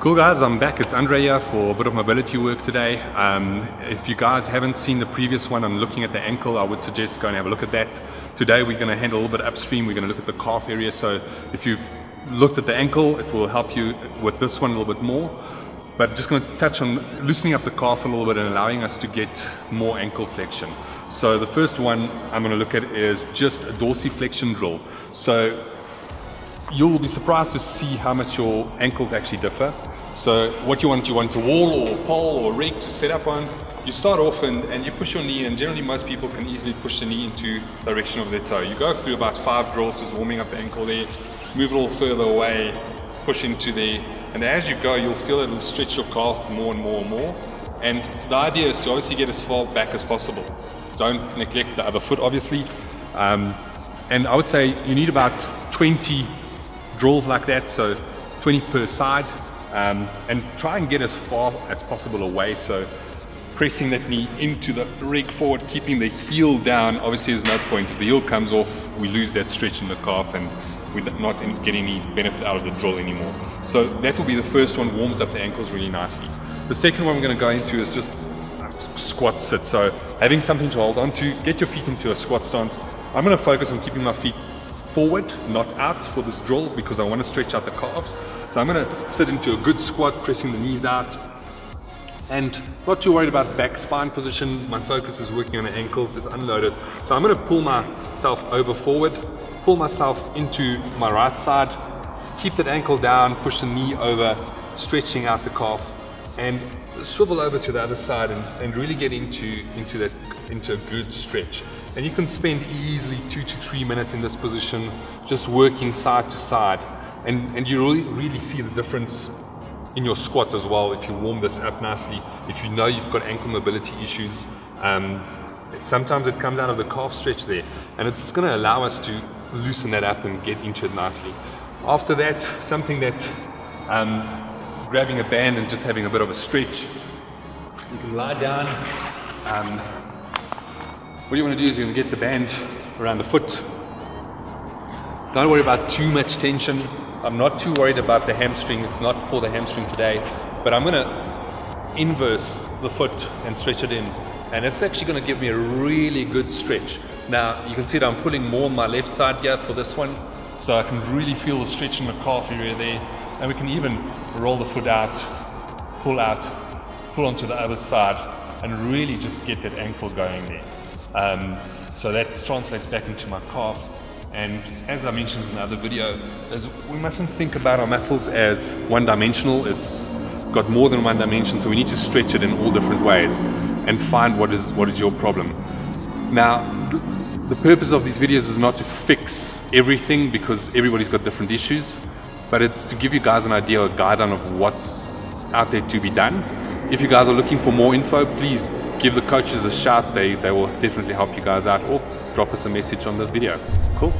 Cool guys, I'm back. It's Andrea for a bit of mobility work today. Um, if you guys haven't seen the previous one on looking at the ankle, I would suggest go and have a look at that. Today we're going to handle a little bit upstream. We're going to look at the calf area. So if you've looked at the ankle, it will help you with this one a little bit more. But just going to touch on loosening up the calf a little bit and allowing us to get more ankle flexion. So the first one I'm going to look at is just a dorsiflexion drill. So you'll be surprised to see how much your ankles actually differ. So what you want, you want a wall or a pole or a rig to set up on. You start off and, and you push your knee and generally most people can easily push the knee into direction of their toe. You go through about five drills just warming up the ankle there, move a little further away, push into there, and as you go you'll feel it will stretch your calf more and more and more. And the idea is to obviously get as far back as possible. Don't neglect the other foot obviously. Um, and I would say you need about 20 drills like that, so 20 per side, um, and try and get as far as possible away. So pressing that knee into the rig forward, keeping the heel down. Obviously, there's no point. If the heel comes off, we lose that stretch in the calf, and we're not getting any benefit out of the drill anymore. So that will be the first one, warms up the ankles really nicely. The second one we're going to go into is just squat sit. So having something to hold on to, get your feet into a squat stance. I'm going to focus on keeping my feet forward, not out for this drill because I want to stretch out the calves. So I'm going to sit into a good squat, pressing the knees out. And not too worried about back spine position. My focus is working on the ankles, it's unloaded. So I'm going to pull myself over forward, pull myself into my right side, keep that ankle down, push the knee over, stretching out the calf, and swivel over to the other side and, and really get into, into, that, into a good stretch. And you can spend easily two to three minutes in this position, just working side to side. And, and you really, really see the difference in your squats as well if you warm this up nicely. If you know you've got ankle mobility issues, um, sometimes it comes out of the calf stretch there. And it's going to allow us to loosen that up and get into it nicely. After that, something that um, grabbing a band and just having a bit of a stretch. You can lie down. Um, what you want to do is you're going to get the band around the foot. Don't worry about too much tension. I'm not too worried about the hamstring. It's not for the hamstring today. But I'm going to inverse the foot and stretch it in. And it's actually going to give me a really good stretch. Now, you can see that I'm pulling more on my left side here for this one. So I can really feel the stretch in the calf area there. And we can even roll the foot out, pull out, pull onto the other side, and really just get that ankle going there. Um, so that translates back into my calf. And as I mentioned in the other video, we mustn't think about our muscles as one dimensional. It's got more than one dimension, so we need to stretch it in all different ways and find what is what is your problem. Now, the purpose of these videos is not to fix everything because everybody's got different issues, but it's to give you guys an idea, a guideline of what's out there to be done. If you guys are looking for more info, please give the coaches a shout. They, they will definitely help you guys out or drop us a message on the video. Cool.